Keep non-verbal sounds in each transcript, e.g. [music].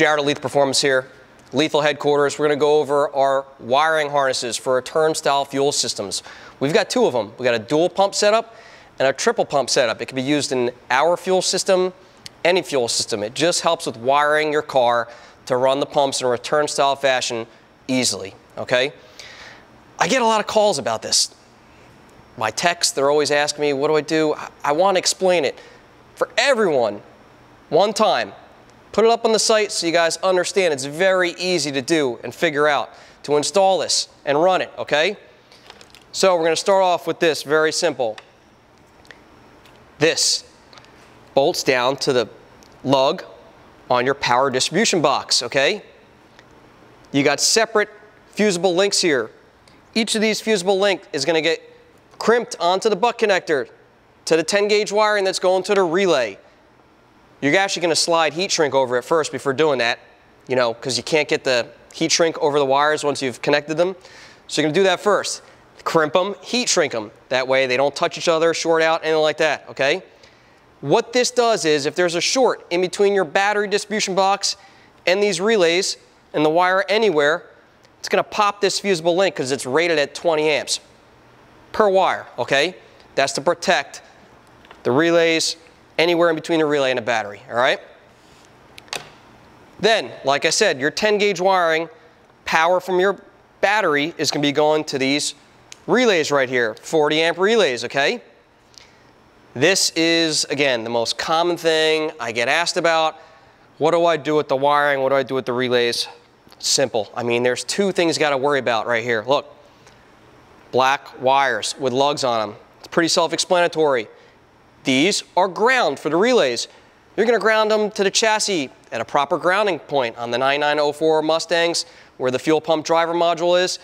Jared Lethal Performance here. Lethal headquarters. We're going to go over our wiring harnesses for our return style fuel systems. We've got two of them. We've got a dual pump setup and a triple pump setup. It can be used in our fuel system, any fuel system. It just helps with wiring your car to run the pumps in a return style fashion easily, okay? I get a lot of calls about this. My text, they're always asking me, what do I do? I want to explain it for everyone one time. Put it up on the site so you guys understand it's very easy to do and figure out to install this and run it, okay? So we're going to start off with this, very simple. This bolts down to the lug on your power distribution box, okay? You got separate fusible links here. Each of these fusible link is going to get crimped onto the butt connector to the 10 gauge wiring that's going to the relay. You're actually going to slide heat shrink over it first before doing that, you know, because you can't get the heat shrink over the wires once you've connected them. So you're going to do that first. Crimp them, heat shrink them. That way they don't touch each other, short out, anything like that, okay? What this does is if there's a short in between your battery distribution box and these relays and the wire anywhere, it's going to pop this fusible link because it's rated at 20 amps per wire, okay? That's to protect the relays anywhere in between a relay and a battery, all right? Then, like I said, your 10 gauge wiring, power from your battery is to be going to these relays right here, 40 amp relays, okay? This is, again, the most common thing I get asked about. What do I do with the wiring? What do I do with the relays? Simple. I mean, there's two things you got to worry about right here. Look, black wires with lugs on them. It's pretty self-explanatory. These are ground for the relays. You're going to ground them to the chassis at a proper grounding point on the 9904 Mustangs where the fuel pump driver module is.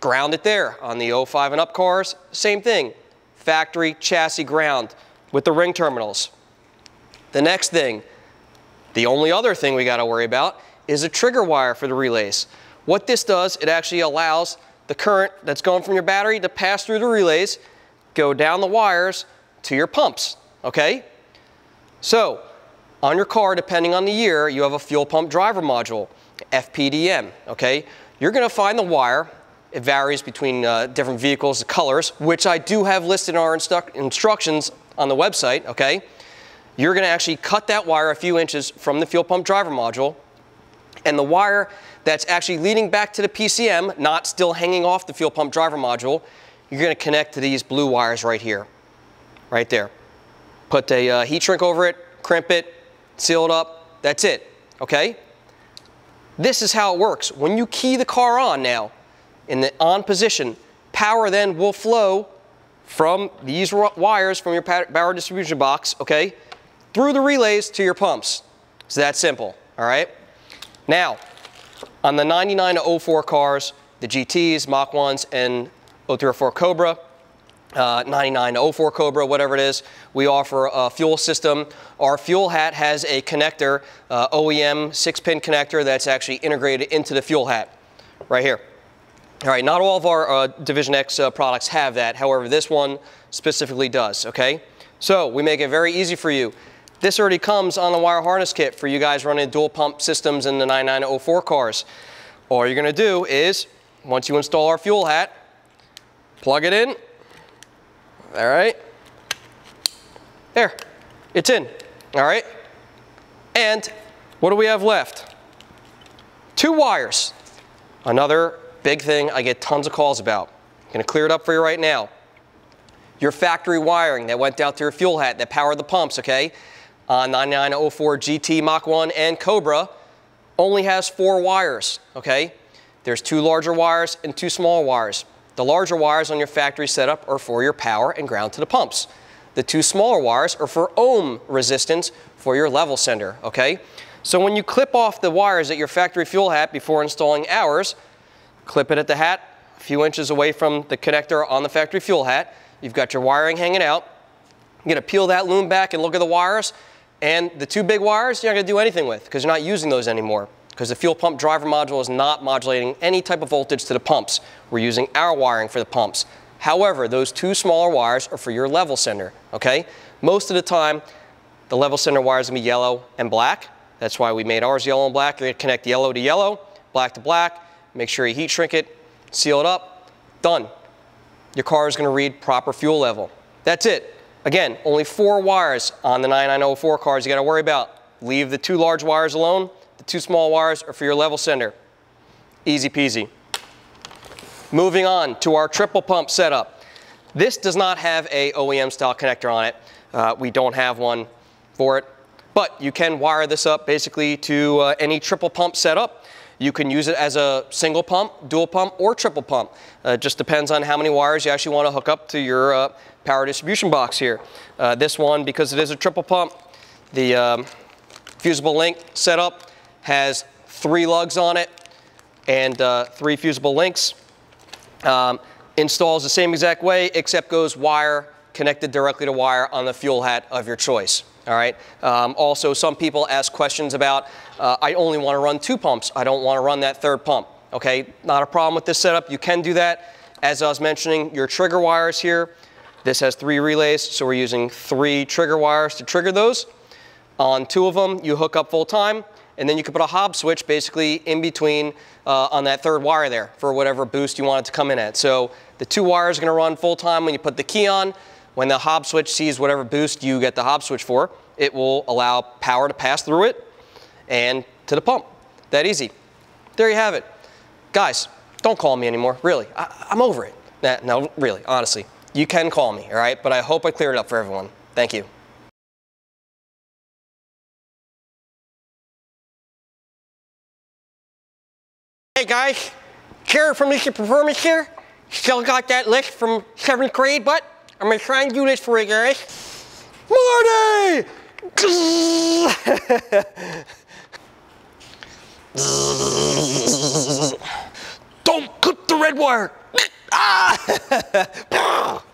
Ground it there. On the 05 and up cars, same thing. Factory chassis ground with the ring terminals. The next thing, the only other thing we got to worry about is a trigger wire for the relays. What this does, it actually allows the current that's going from your battery to pass through the relays, go down the wires to your pumps, okay? So, on your car, depending on the year, you have a fuel pump driver module, FPDM, okay? You're gonna find the wire, it varies between uh, different vehicles, the colors, which I do have listed in our instru instructions on the website, okay? You're gonna actually cut that wire a few inches from the fuel pump driver module, and the wire that's actually leading back to the PCM, not still hanging off the fuel pump driver module, you're gonna connect to these blue wires right here right there. Put a uh, heat shrink over it, crimp it, seal it up, that's it, okay? This is how it works. When you key the car on now, in the on position, power then will flow from these wires from your power distribution box, okay, through the relays to your pumps. It's that simple, all right? Now, on the 99 to 04 cars, the GTs, Mach 1s, and 034 Cobra, uh, 9904 Cobra, whatever it is. We offer a fuel system. Our fuel hat has a connector, uh, OEM six-pin connector that's actually integrated into the fuel hat, right here. All right, not all of our uh, divisionX uh, products have that. However, this one specifically does, okay? So we make it very easy for you. This already comes on the wire harness kit for you guys running dual pump systems in the 9904 cars. All you're gonna do is, once you install our fuel hat, plug it in, all right? There, it's in, all right? And what do we have left? Two wires. Another big thing I get tons of calls about. I'm gonna clear it up for you right now. Your factory wiring that went out to your fuel hat that powered the pumps, okay? Uh, On 9904 GT Mach 1 and Cobra only has four wires, okay? There's two larger wires and two small wires. The larger wires on your factory setup are for your power and ground to the pumps. The two smaller wires are for ohm resistance for your level sender, okay? So when you clip off the wires at your factory fuel hat before installing ours, clip it at the hat, a few inches away from the connector on the factory fuel hat. You've got your wiring hanging out. You're gonna peel that loom back and look at the wires. And the two big wires, you're not gonna do anything with because you're not using those anymore because the fuel pump driver module is not modulating any type of voltage to the pumps. We're using our wiring for the pumps. However, those two smaller wires are for your level sender, okay? Most of the time, the level sender wires are gonna be yellow and black. That's why we made ours yellow and black. You're gonna connect yellow to yellow, black to black. Make sure you heat shrink it, seal it up, done. Your car is gonna read proper fuel level. That's it. Again, only four wires on the 9904 cars you gotta worry about. Leave the two large wires alone. Two small wires are for your level sender. Easy peasy. Moving on to our triple pump setup. This does not have a OEM style connector on it. Uh, we don't have one for it, but you can wire this up basically to uh, any triple pump setup. You can use it as a single pump, dual pump, or triple pump. Uh, it just depends on how many wires you actually want to hook up to your uh, power distribution box here. Uh, this one, because it is a triple pump, the um, fusible link setup has three lugs on it and uh, three fusible links. Um, installs the same exact way, except goes wire connected directly to wire on the fuel hat of your choice. All right. Um, also, some people ask questions about, uh, I only want to run two pumps. I don't want to run that third pump. Okay, not a problem with this setup. You can do that. As I was mentioning, your trigger wires here, this has three relays, so we're using three trigger wires to trigger those. On two of them, you hook up full time, and then you can put a Hobbs switch basically in between uh, on that third wire there for whatever boost you want it to come in at. So the two wires are going to run full time when you put the key on. When the Hobbs switch sees whatever boost you get the Hobbs switch for, it will allow power to pass through it and to the pump. That easy. There you have it. Guys, don't call me anymore, really. I, am over it. Nah, no, really, honestly. You can call me, all right? But I hope I cleared it up for everyone. Thank you. Hey guys, Kara from Lisa Performance here. Still got that list from seventh grade, but I'm gonna try and do this for you guys. Marty! Don't cut the red wire! [laughs] ah! [laughs]